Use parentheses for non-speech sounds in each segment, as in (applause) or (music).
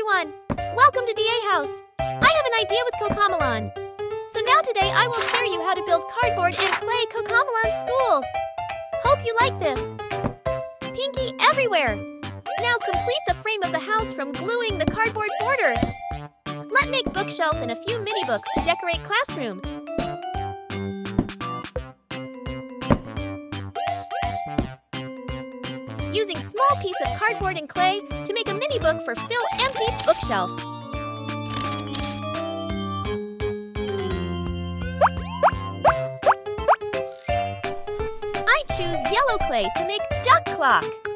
everyone! Welcome to DA House. I have an idea with Cocomelon. So now today I will show you how to build cardboard and clay Cocomelon School. Hope you like this. Pinky everywhere. Now complete the frame of the house from gluing the cardboard border. Let make bookshelf and a few mini books to decorate classroom. Small piece of cardboard and clay to make a mini book for fill empty bookshelf. I choose yellow clay to make duck. Clock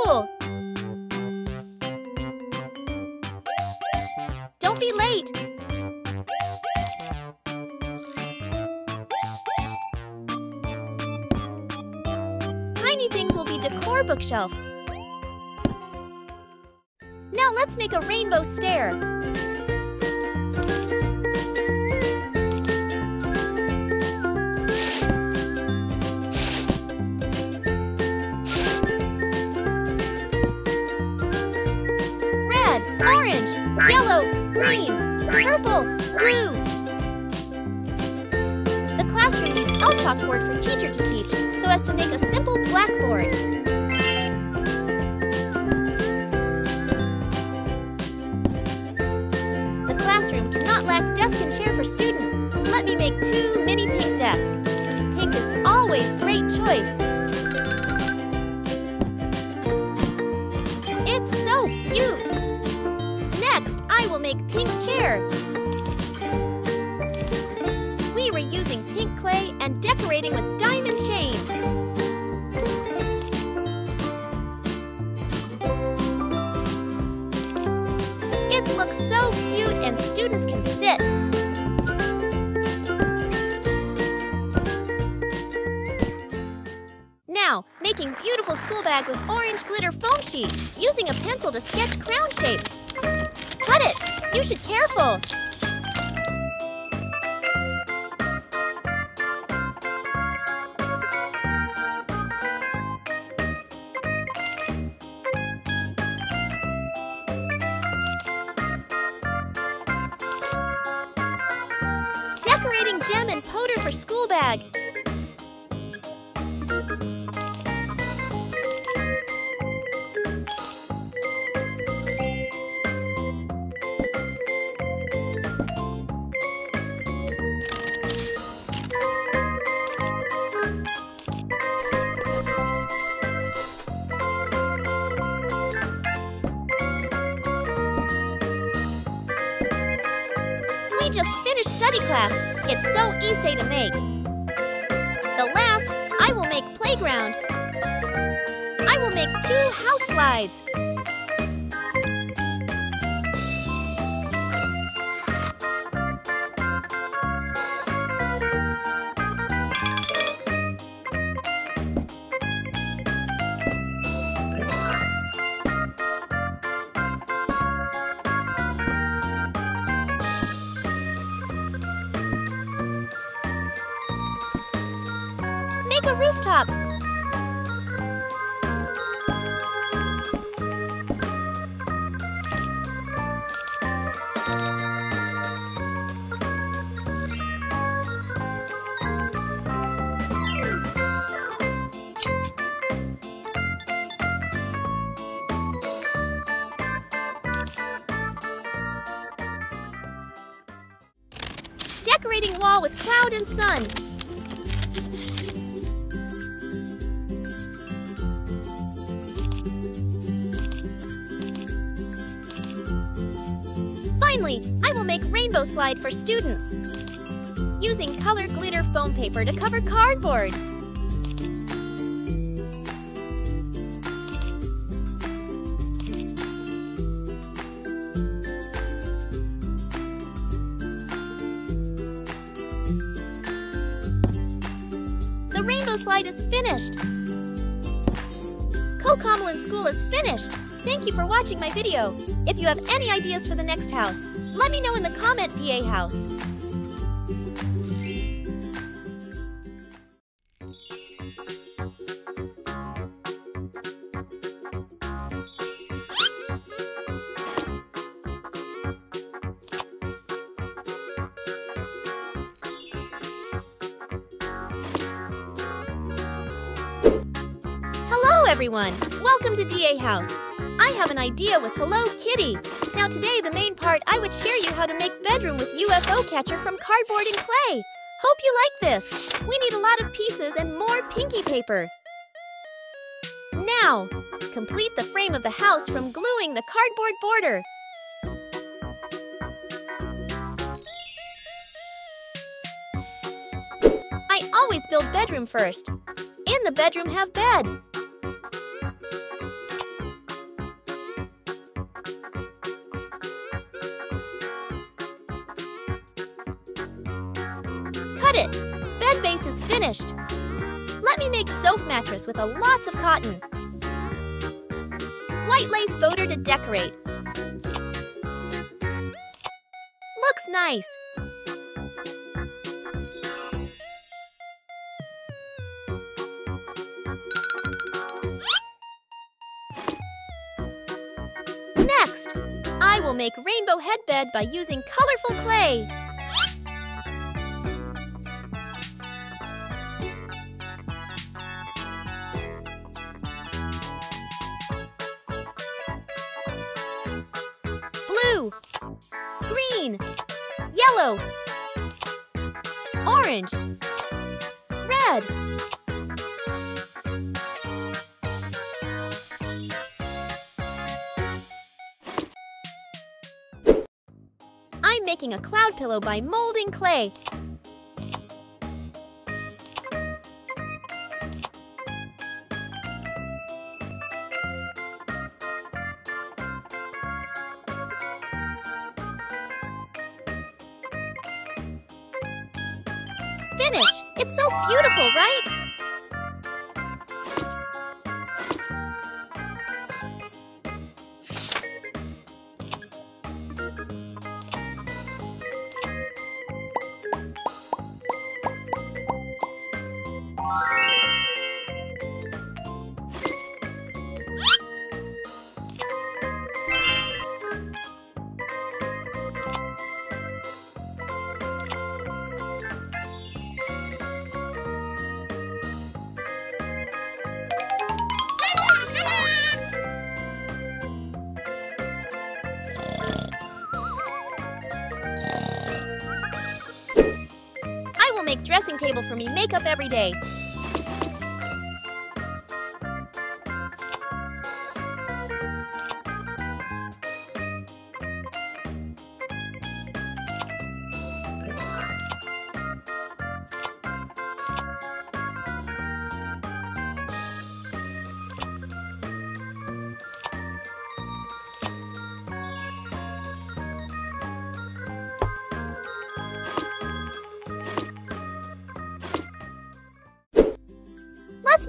school. Don't be late. Tiny things will be decor bookshelf. Now let's make a rainbow stair. Decorating with diamond chain. It looks so cute and students can sit. Now, making beautiful school bag with orange glitter foam sheet, using a pencil to sketch crown shape. Decorating wall with cloud and sun. Finally, I will make rainbow slide for students. Using color glitter foam paper to cover cardboard. Finished. Cocomelon School is finished. Thank you for watching my video. If you have any ideas for the next house, let me know in the comment DA house. House. I have an idea with Hello Kitty. Now today, the main part, I would share you how to make bedroom with UFO catcher from cardboard and clay. Hope you like this. We need a lot of pieces and more pinky paper. Now, complete the frame of the house from gluing the cardboard border. I always build bedroom first. In the bedroom have bed. Finished. Let me make sofa mattress with a lots of cotton. White lace boater to decorate. Looks nice. Next, I will make rainbow headbed by using colorful clay. Making a cloud pillow by molding clay. Me makeup every day.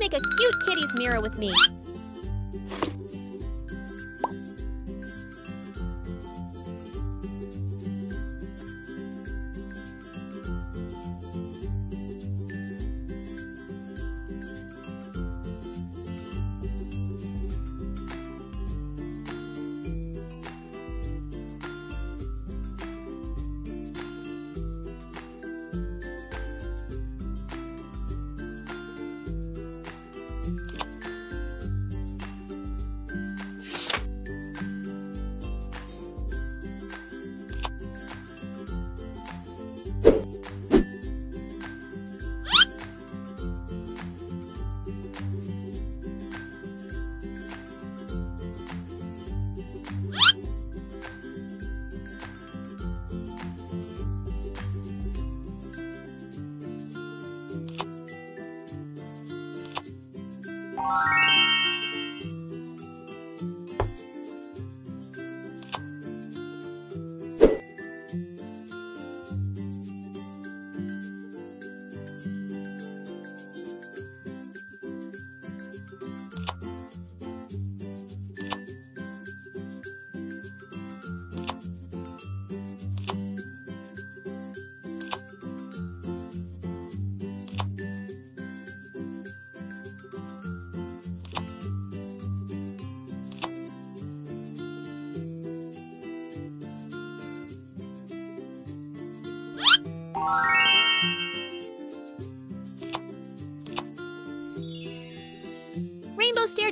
Make a cute kitty's mirror with me.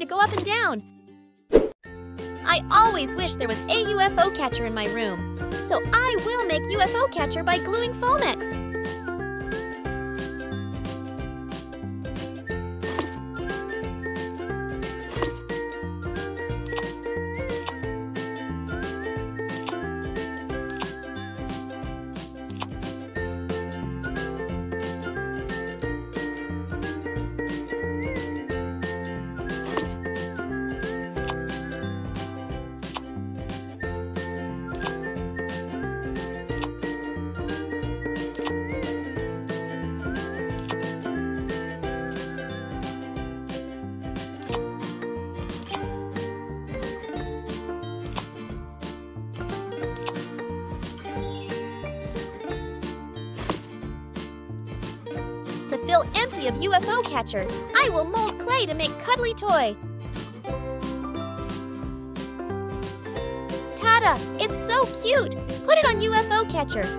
Go up and down. I always wish there was a UFO catcher in my room. So I will make UFO catcher by gluing Foamex. I will mold clay to make cuddly toy. Tada! It's so cute! Put it on UFO catcher.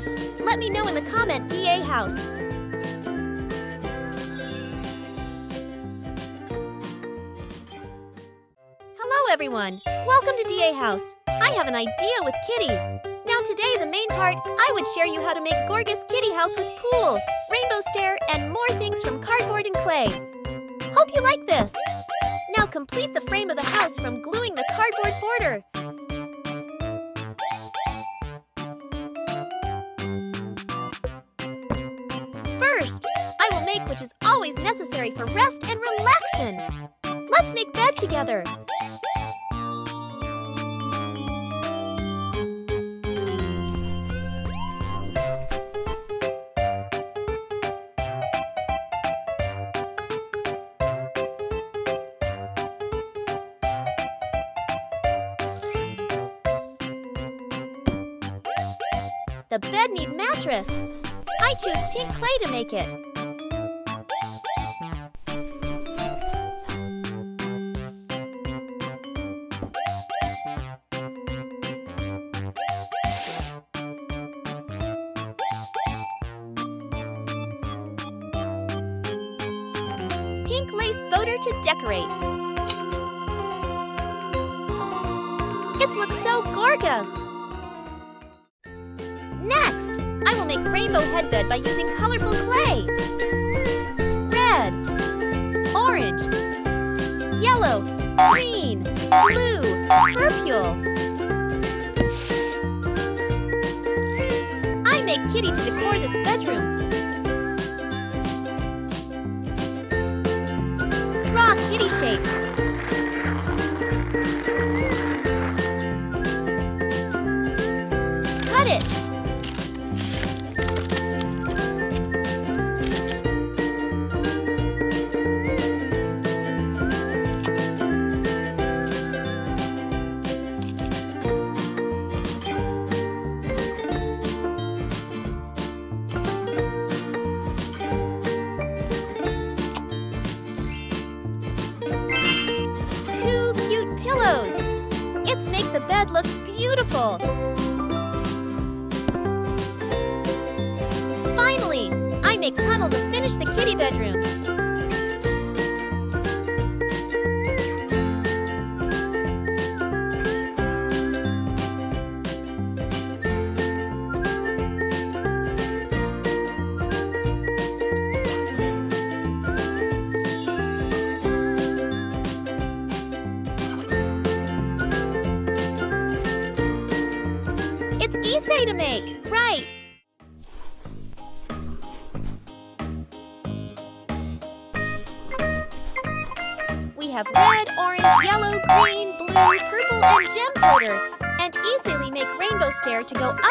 House, let me know in the comment DA house. Hello everyone! Welcome to DA House. I have an idea with Kitty. Now today, the main part, I would share you how to make gorgeous kitty house with pool, rainbow stair, and more things from cardboard and clay. Hope you like this! Now complete the frame of the house from gluing the cardboard border. Will make which is always necessary for rest and relaxation. Let's make bed together. The bed need mattress. I choose pink clay to make it. Decorate. It looks so gorgeous! Next, I will make rainbow headbed by using colorful clay. Red, orange, yellow, green, blue, purple. I make Kitty to decor this bedroom. Shape. Pillows. It's make the bed look beautiful. Finally, I make tunnel to finish the kitty bedroom. To go up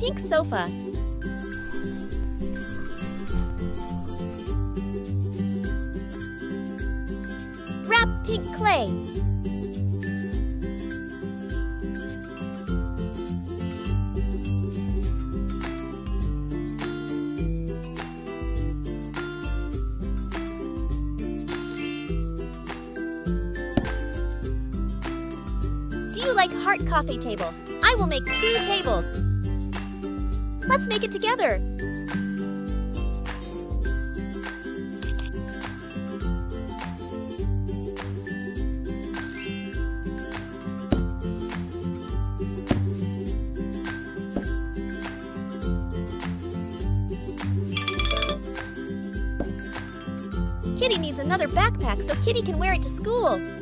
pink sofa. Wrap pink clay. Do you like heart coffee table? I will make two tables. Let's make it together. Kitty needs another backpack so Kitty can wear it to school.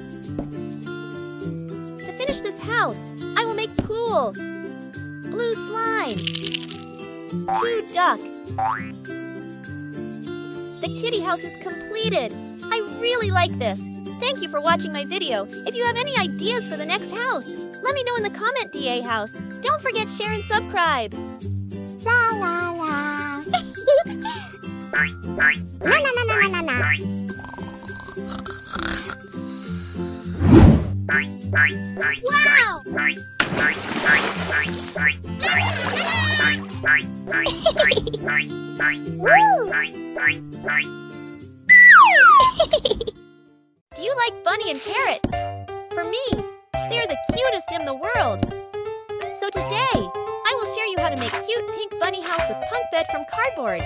The kitty house is completed. I really like this. Thank you for watching my video. If you have any ideas for the next house, let me know in the comment, DA House. Don't forget share and subscribe. (laughs) Do you like Bunny and Carrot? For me, they are the cutest in the world. So today, I will share you how to make cute pink bunny house with punk bed from cardboard.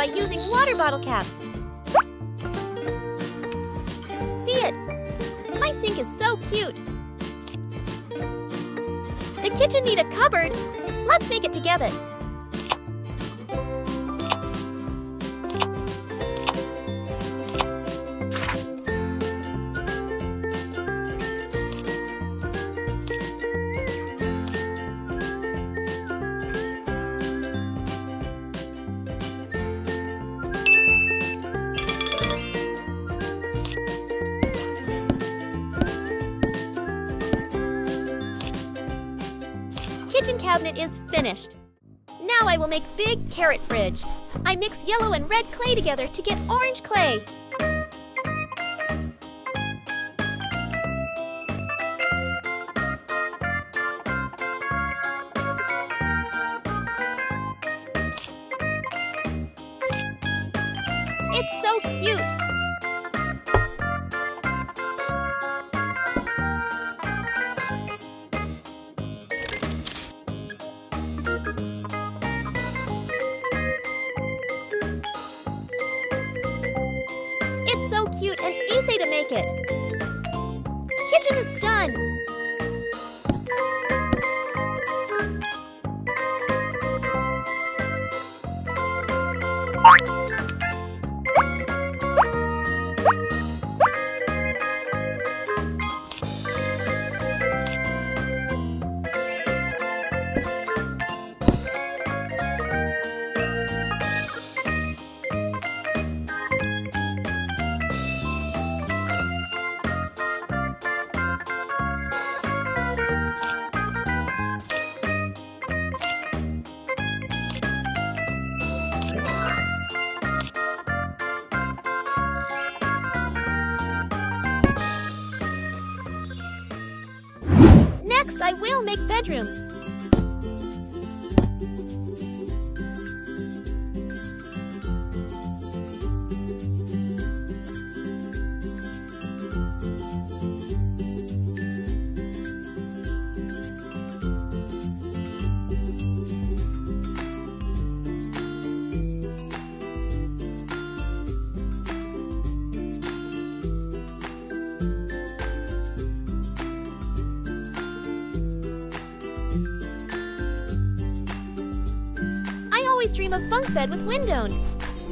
By using water bottle cap. See it? My sink is so cute. The kitchen need a cupboard. Let's make it together. Finished. Now I will make big carrot fridge. I mix yellow and red clay together to get orange clay. Make bedroom.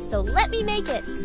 So let me make it.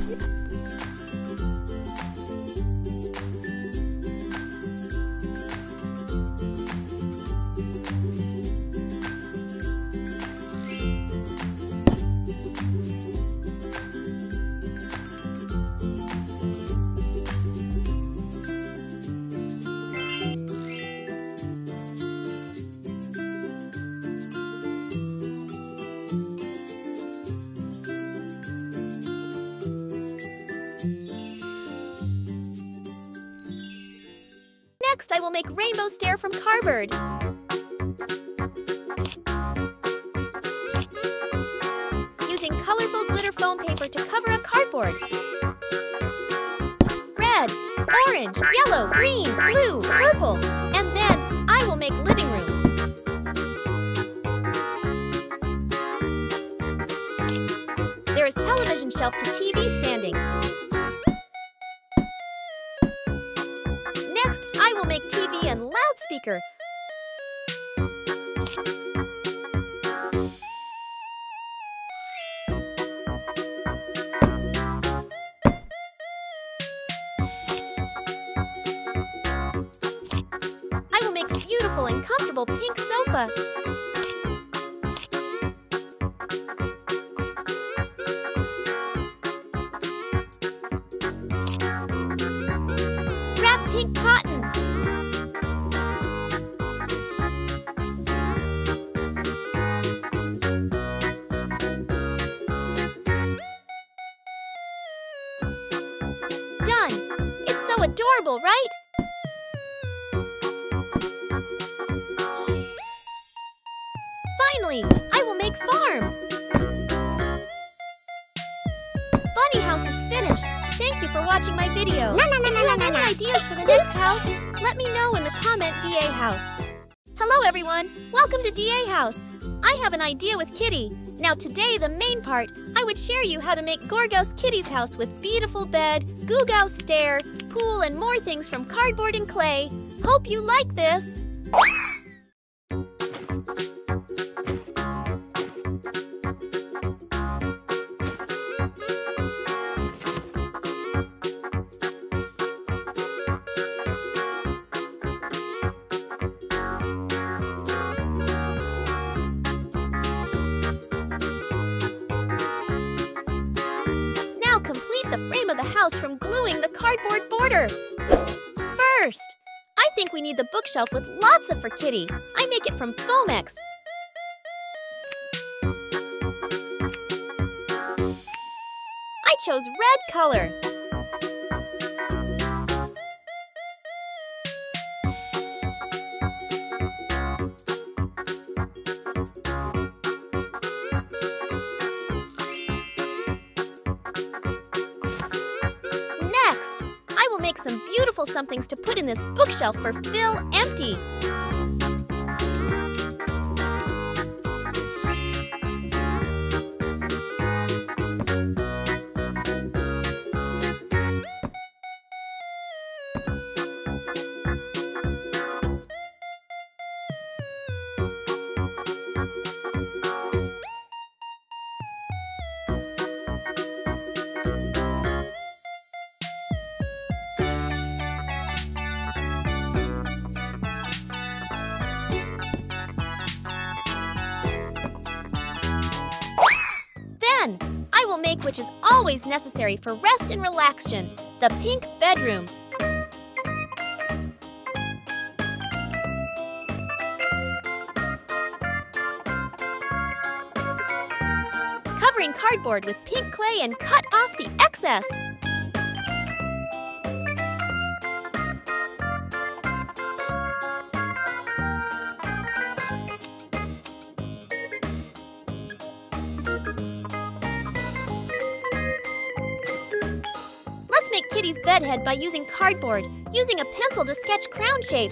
Stair beautiful and comfortable pink sofa. DA house. Hello everyone, welcome to DA house. I have an idea with Kitty. Now today, the main part, I would share you how to make Gorgos Kitty's house with beautiful bed, Gugao stair, pool, and more things from cardboard and clay. Hope you like this. Bookshelf with lots of for Kitty. I make it from Foamex. I chose red color. Make some beautiful somethings to put in this bookshelf for fill empty. Necessary for rest and relaxation, the pink bedroom. Covering cardboard with pink clay and cut off the excess. By using cardboard, using a pencil to sketch crown shape.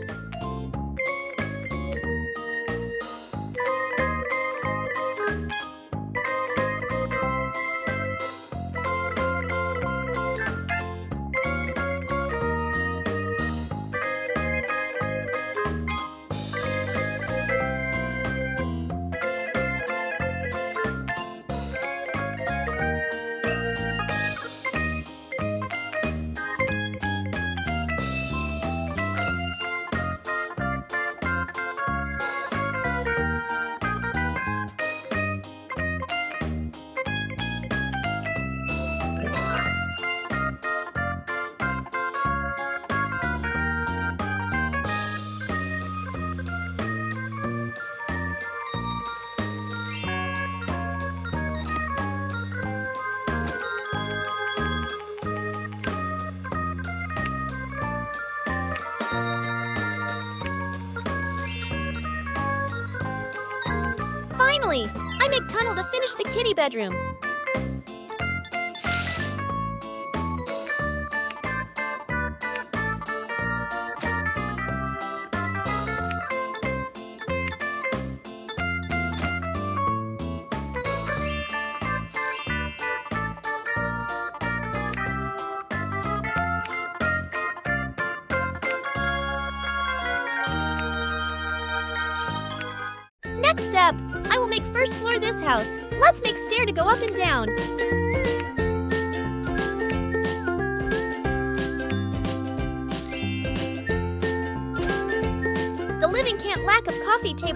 Tunnel to finish the kitty bedroom.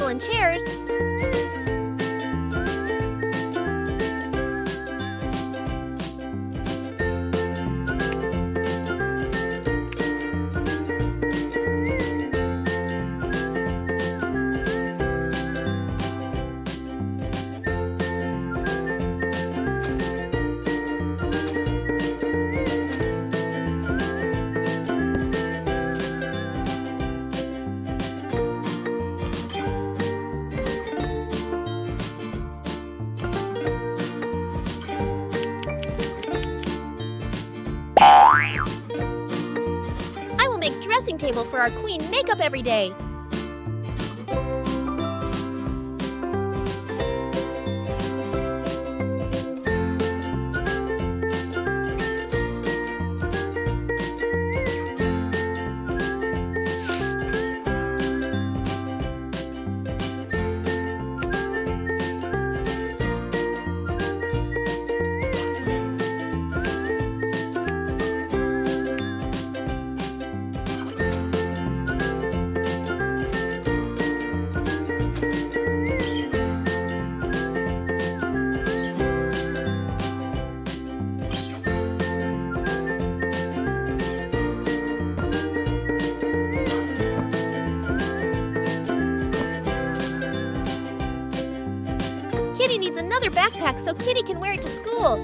Table and chairs. Every day. So Kitty can wear it to school.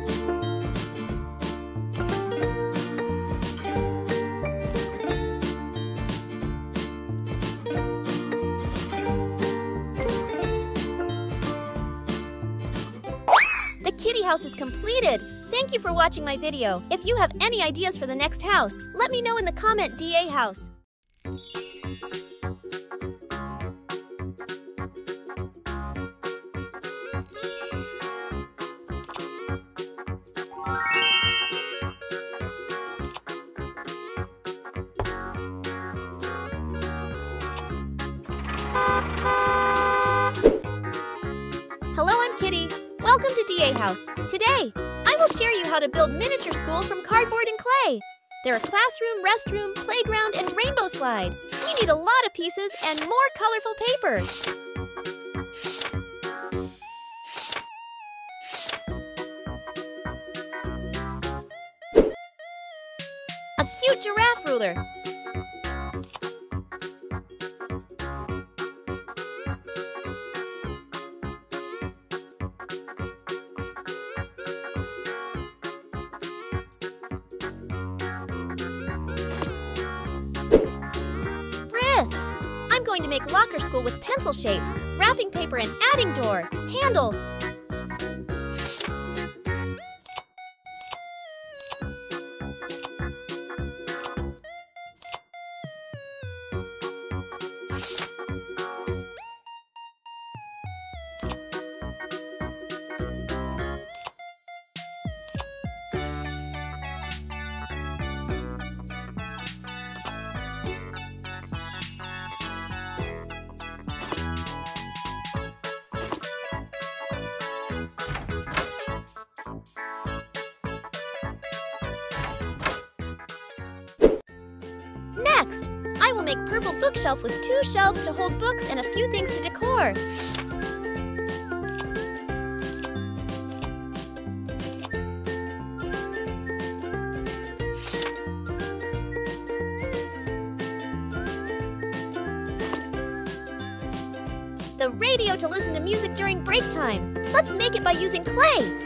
The kitty house is completed. Thank you for watching my video. If you have any ideas for the next house, let me know in the comment DA house. Build miniature school from cardboard and clay. There are classroom, restroom, playground, and rainbow slide. We need a lot of pieces and more colorful paper. Make purple bookshelf with two shelves to hold books and a few things to decor. The radio to listen to music during break time. Let's make it by using clay.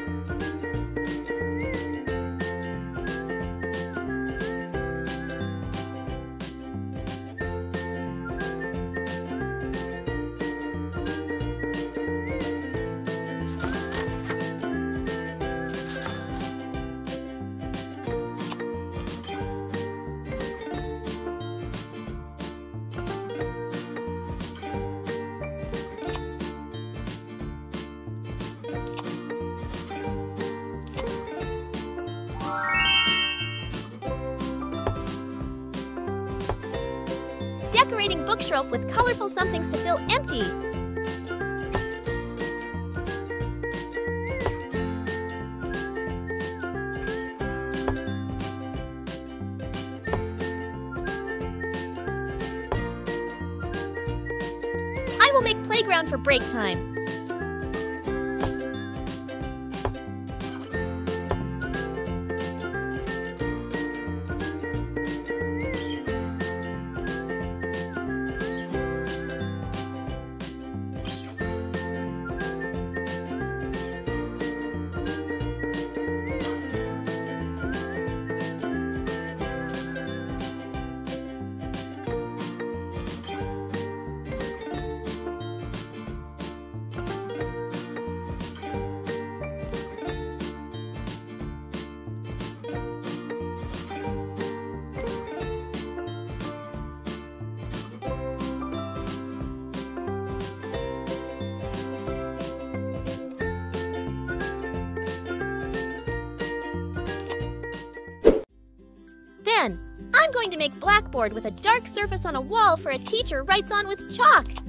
Break time. Blackboard with a dark surface on a wall for a teacher writes on with chalk.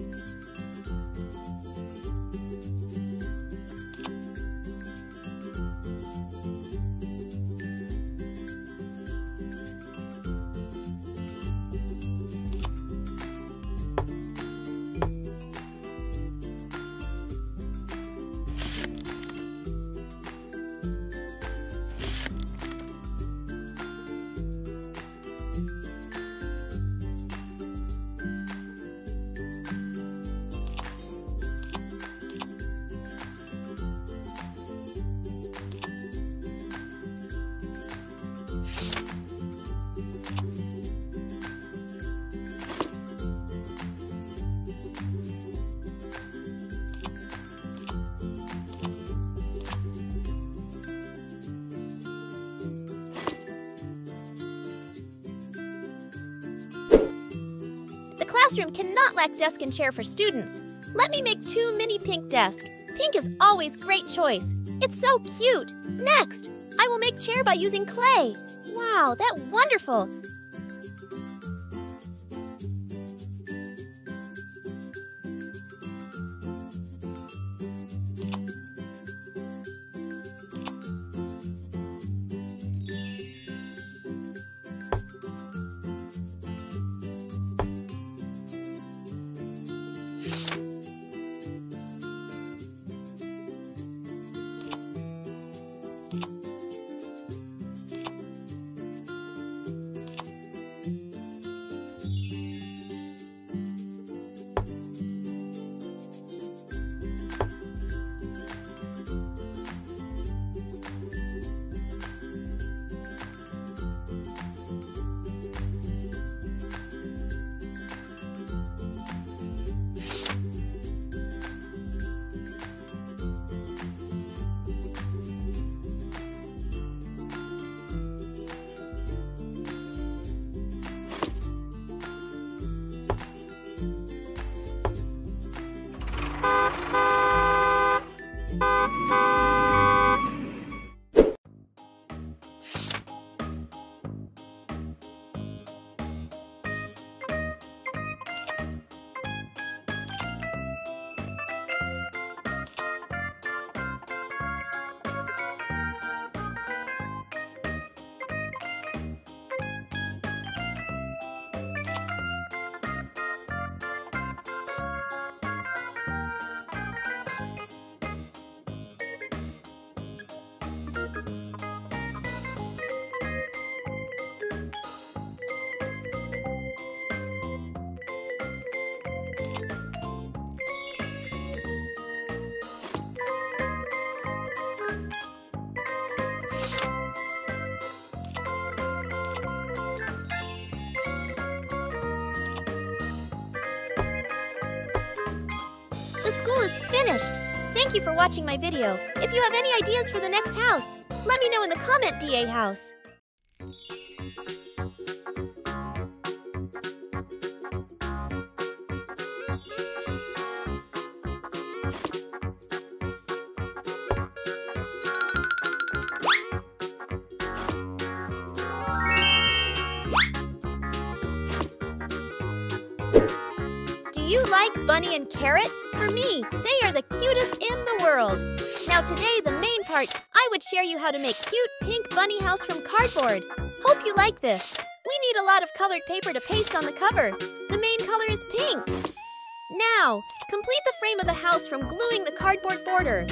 Desk and chair for students. Let me make two mini pink desks. Pink is always great choice. It's so cute. Next, I will make chair by using clay. Wow, that wonderful. Is finished. Thank you for watching my video. If you have any ideas for the next house, let me know in the comment DA house. Do you like Bunny and Carrot? For me, they are the cutest in the world. Now today, the main part, I would share you how to make cute pink bunny house from cardboard. Hope you like this. We need a lot of colored paper to paste on the cover. The main color is pink. Now, complete the frame of the house from gluing the cardboard border.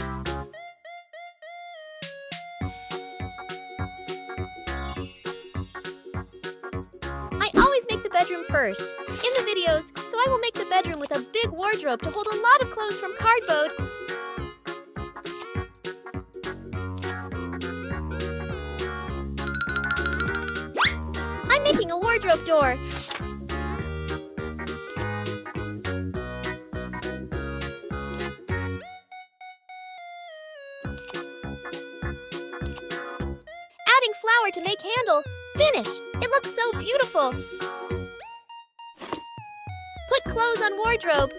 First in the videos, so I will make the bedroom with a big wardrobe to hold a lot of clothes from cardboard. I'm making a wardrobe door. Adding flower to make handle. Finish! It looks so beautiful. On wardrobe.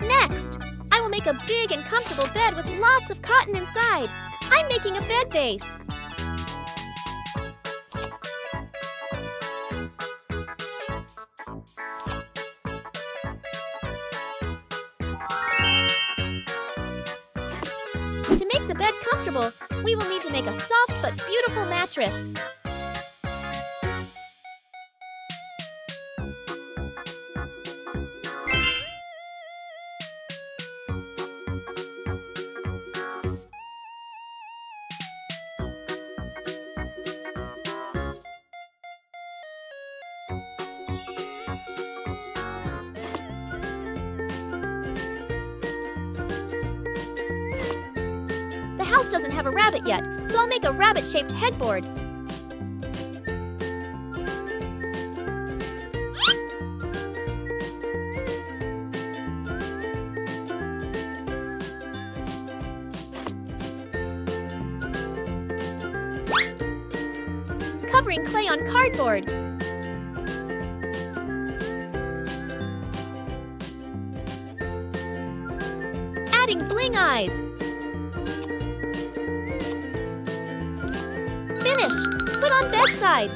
Next, I will make a big and comfortable bed with lots of cotton inside. I'm making a bed base. To make the bed comfortable, we will need to make a soft but beautiful mattress. House doesn't have a rabbit yet, so I'll make a rabbit-shaped headboard. Covering clay on cardboard. Adding bling eyes. Bedside.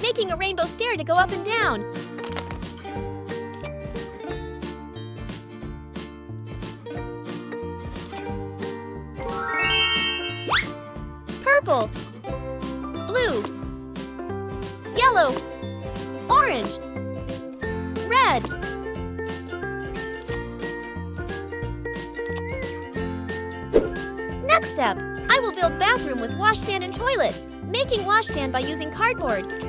Making a rainbow stair to go up and down. Bathroom with washstand and toilet, making washstand by using cardboard.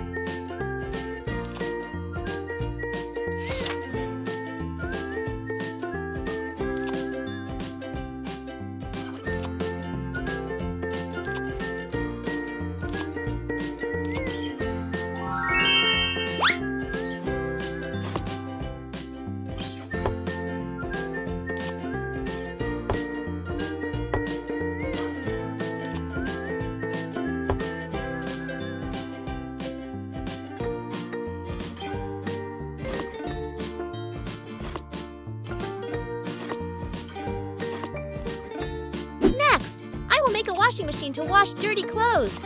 Washing machine to wash dirty clothes.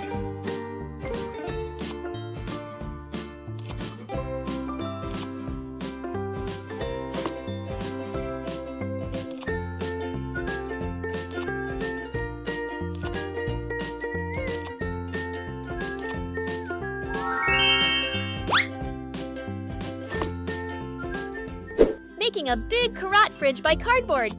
Making a big carrot fridge by cardboard.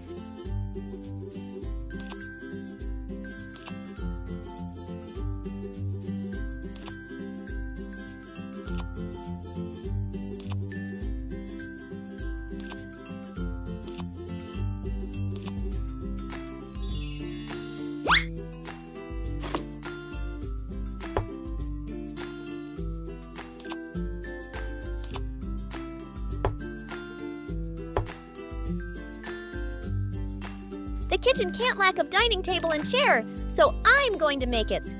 Lack of dining table and chair, so I'm going to make it.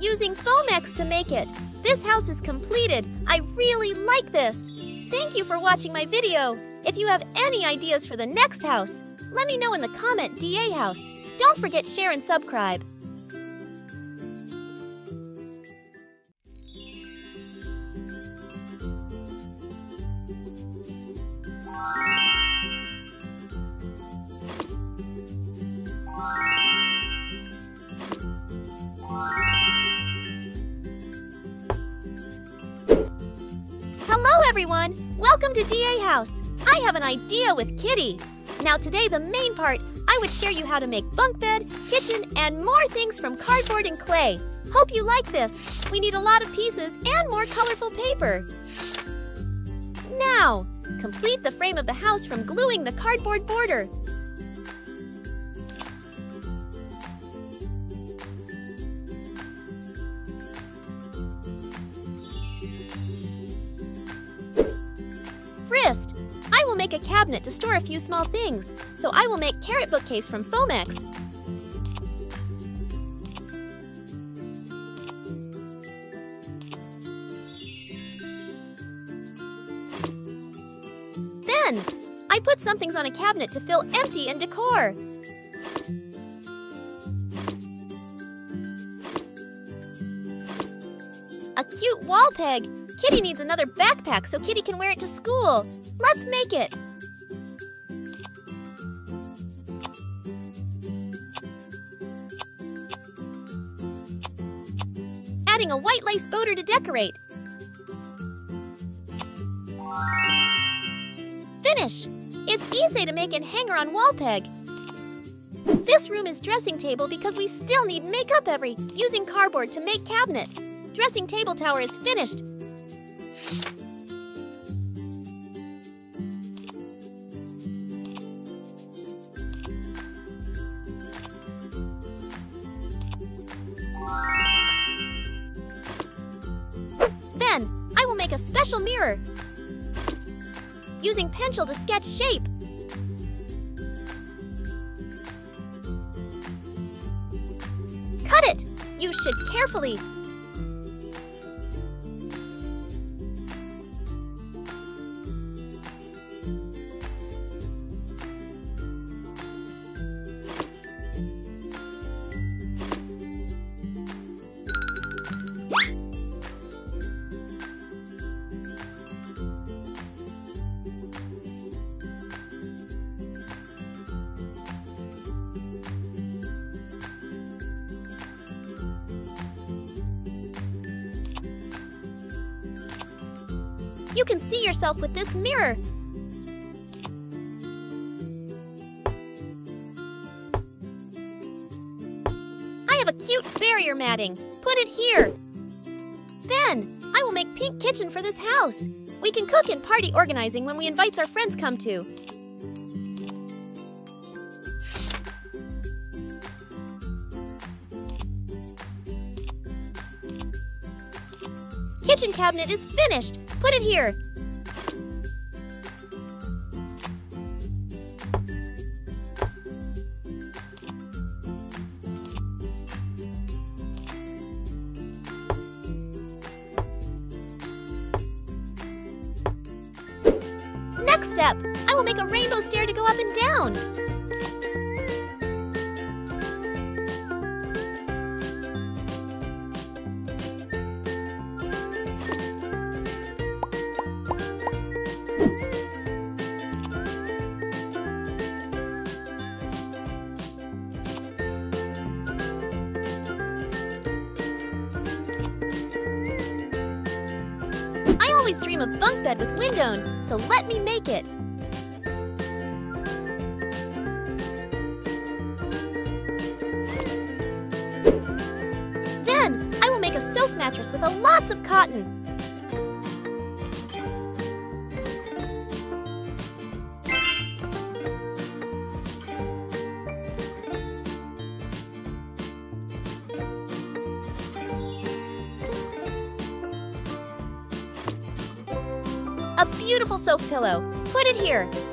Using Foamex to make it. This house is completed. I really like this. Thank you for watching my video. If you have any ideas for the next house, let me know in the comment DA house. Don't forget share and subscribe. Hello everyone! Welcome to DA House. I have an idea with Kitty. Now today the main part, would share you how to make bunk bed, kitchen, and more things from cardboard and clay. Hope you like this. We need a lot of pieces and more colorful paper. Now, complete the frame of the house from gluing the cardboard border. Wrist. I will make a cabinet to store a few small things, so I will make carrot bookcase from Foamex. Then, I put some things on a cabinet to fill empty and decor. A cute wall peg. Kitty needs another backpack so Kitty can wear it to school. Let's make it. A white lace boater to decorate. Finish! It's easy to make and hanger on wall peg. This room is dressing table because we still need makeup every using cardboard to make cabinet. Dressing table tower is finished. To sketch shape. Cut it! You should carefully. You can see yourself with this mirror. I have a cute barrier matting. Put it here. Then, I will make pink kitchen for this house. We can cook and party organizing when we invites our friends come to. Kitchen cabinet is finished. Put it here. Here.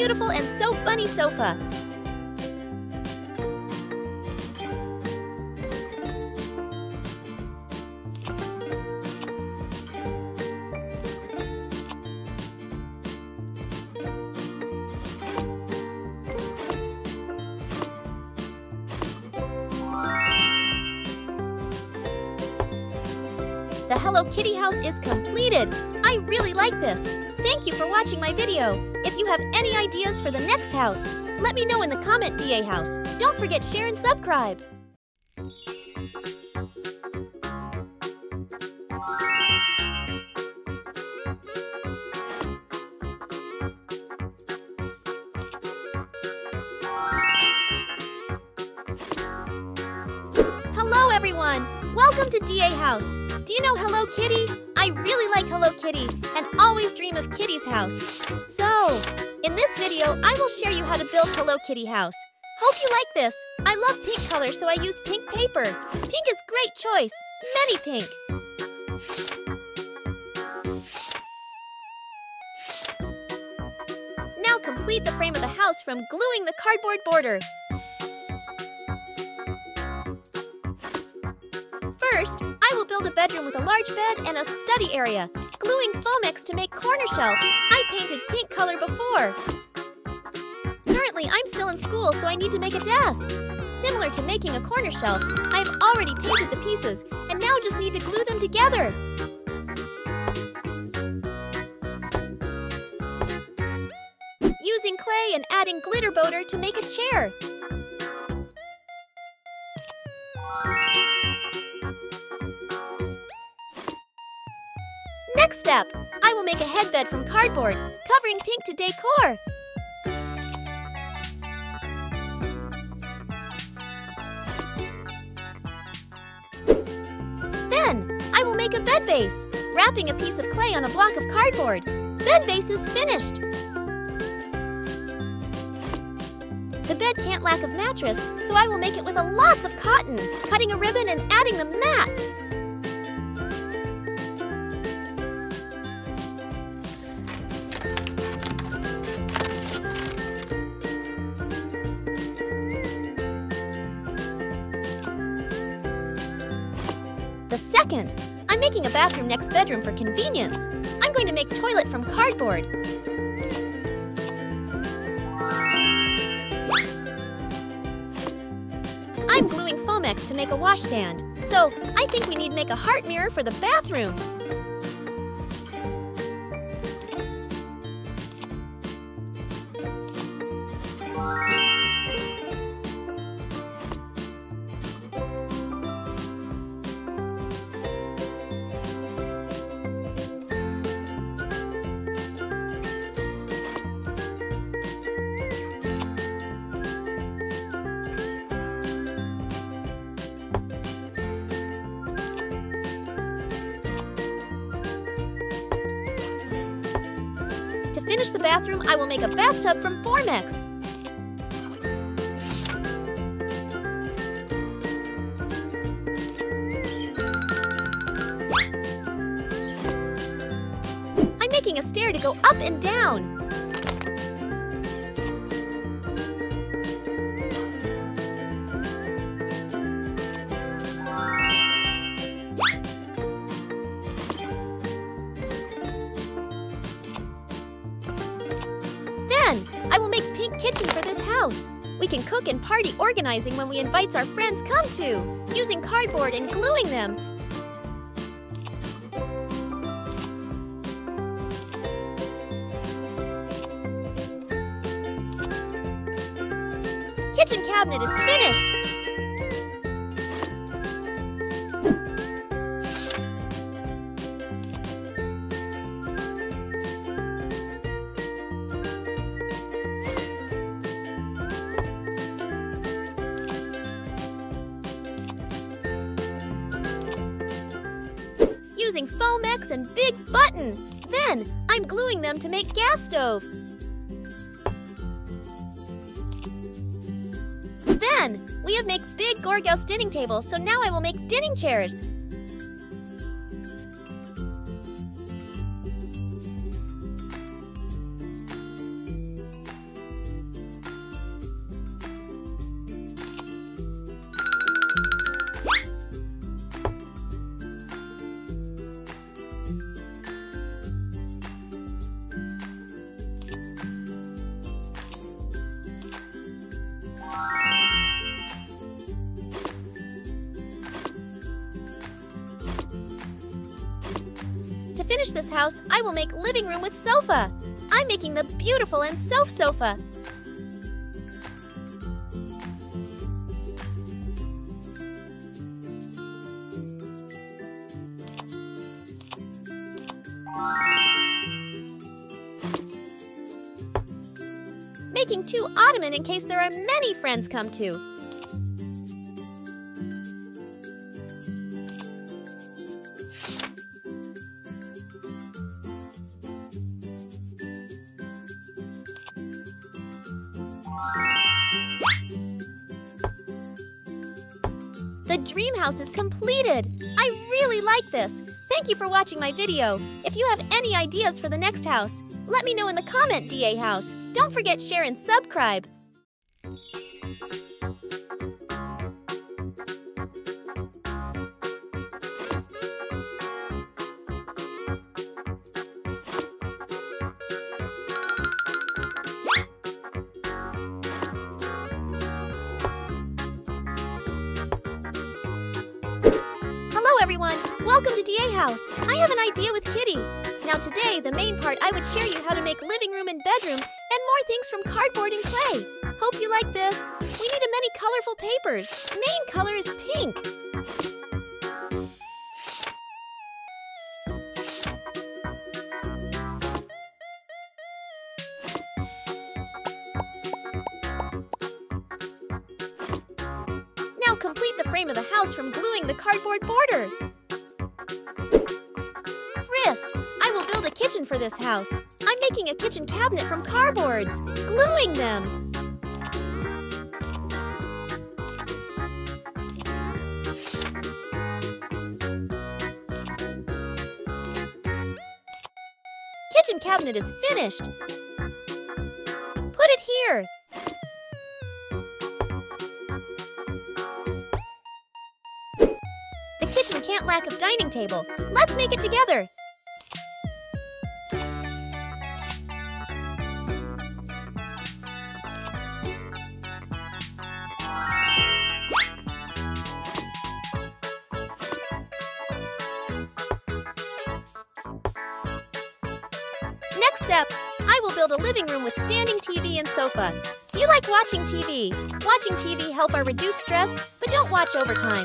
Beautiful and so funny sofa. The Hello Kitty house is completed. I really like this. Thank you for watching my video. For the next house, Let me know in the comment, DA House. Don't forget share and subscribe. How to build Hello Kitty house. Hope you like this. I love pink color, so I use pink paper. Pink is great choice. Many pink. Now complete the frame of the house from gluing the cardboard border. First, I will build a bedroom with a large bed and a study area, gluing Foamex to make corner shelf. I painted pink color before. Currently, I'm still in school, so I need to make a desk. Similar to making a corner shelf, I have already painted the pieces and now just need to glue them together. Using clay and adding glitter boater to make a chair. Next step, I will make a headbed from cardboard, covering pink to decor. Make a bed base, wrapping a piece of clay on a block of cardboard. Bed base is finished. The bed can't lack of mattress, so I will make it with a lots of cotton, cutting a ribbon and adding the mats. Making a bathroom next bedroom for convenience. I'm going to make toilet from cardboard. I'm gluing Foamex to make a washstand. So, I think we need make a heart mirror for the bathroom. Finish the bathroom, I will make a bathtub from Foamex. I'm making a stair to go up and down. Organizing when we invites our friends come to, using cardboard and gluing them. Kitchen cabinet is finished. Table, so now I will make dining chairs. sofa. Making two ottoman in case there are many friends come to. Dream house is completed. I really like this. Thank you for watching my video. If you have any ideas for the next house, let me know in the comment, DA House. Don't forget share and subscribe. Main color is pink. Now complete the frame of the house from gluing the cardboard border. Frist, I will build a kitchen for this house. I'm making a kitchen cabinet from cardboards, gluing them. Cabinet is finished. Put it here. The kitchen can't lack a dining table. Let's make it together. Living room with standing TV and sofa. Do you like watching TV? Watching TV help our reduce stress, but don't watch overtime.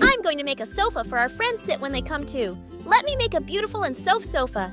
I'm going to make a sofa for our friends sit when they come too. Let me make a beautiful and soft sofa.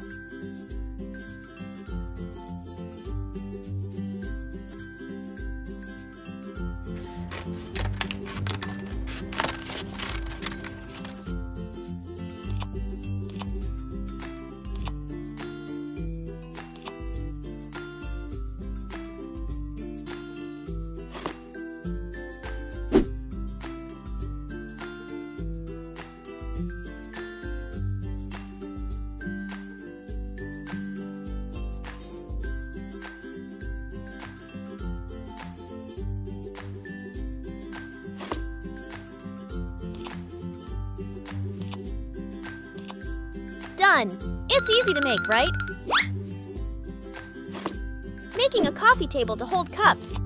Table to hold cups.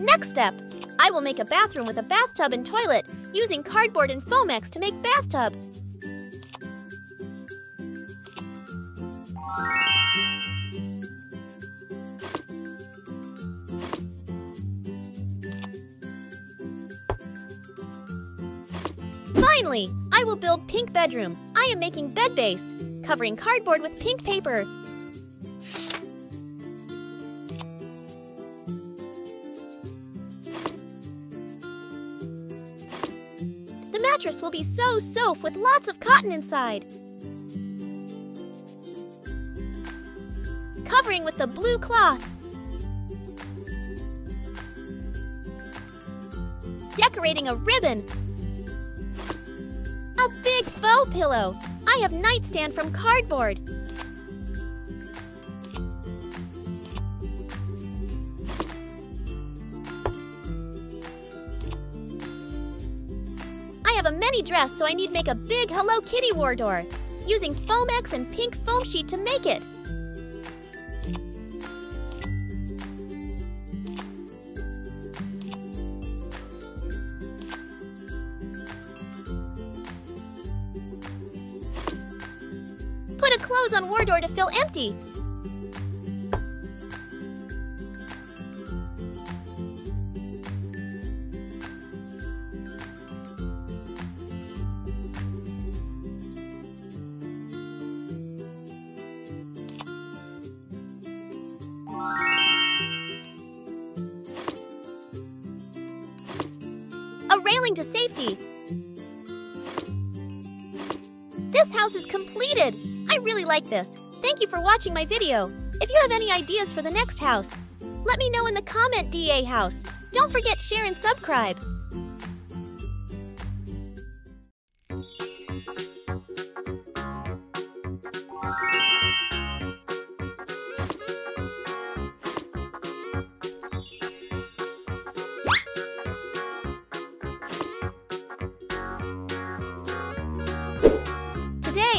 Next step, I will make a bathroom with a bathtub and toilet using cardboard and Foamex to make bathtub. Finally, I will build pink bedroom. I am making bed base, covering cardboard with pink paper. The mattress will be so soft with lots of cotton inside. Covering with the blue cloth. Decorating a ribbon. Faux pillow. I have nightstand from cardboard. I have a mini dress, so I need make a big Hello Kitty war door, using Foamex and pink foam sheet to make it. A railing to safety. This house is completed! I really like this. For watching my video. If you have any ideas for the next house, let me know in the comment DA house. Don't forget share and subscribe.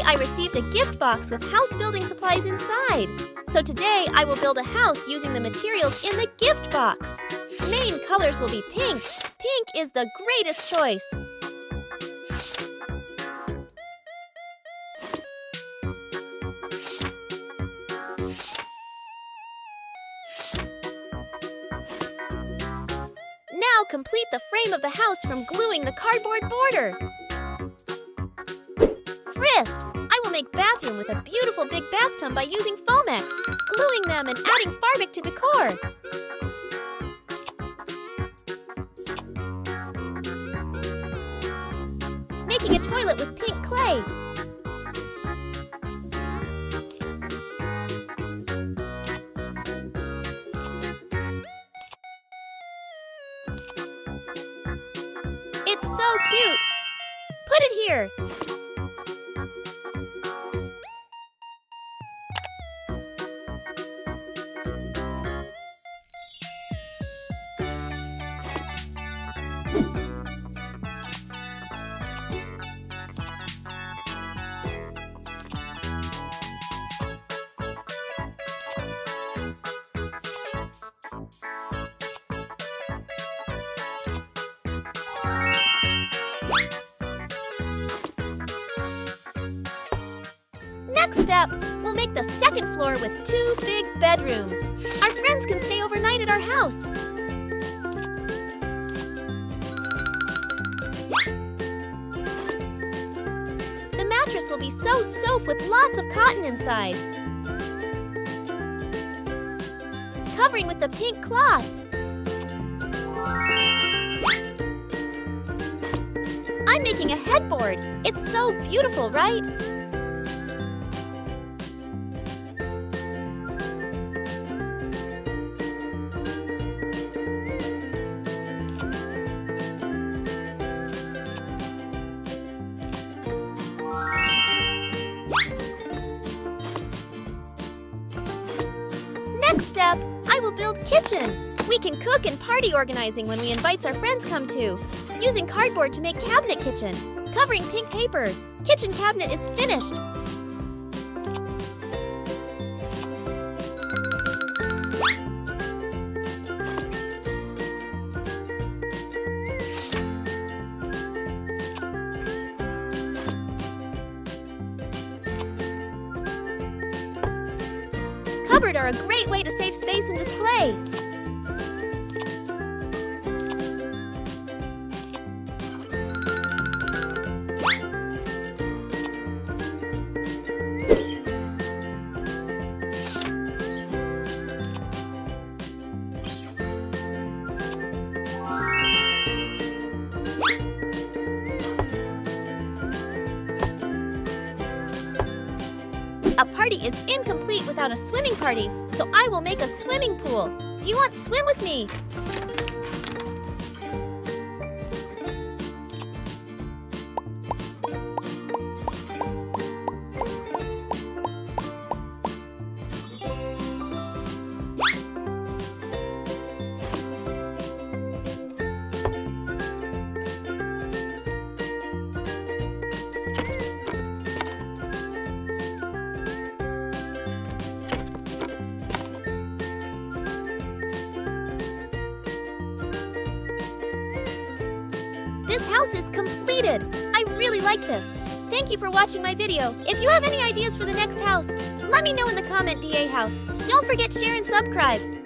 I received a gift box with house building supplies inside. So today I will build a house using the materials in the gift box. Main colors will be pink. Pink is the greatest choice. Now complete the frame of the house from gluing the cardboard border. With a beautiful big bathtub by using Foamex, gluing them and adding Farbic to decor. Making a toilet with pink clay. So soft with lots of cotton inside. Covering with the pink cloth. I'm making a headboard. It's so beautiful, right? Step, I will build kitchen. We can cook and party organizing when we invite our friends come to. Using cardboard to make cabinet kitchen. Covering pink paper. Kitchen cabinet is finished. Party, so I will make a swimming pool. Do you want to swim with me? Video. If you have any ideas for the next house, let me know in the comment DA house. Don't forget share and subscribe.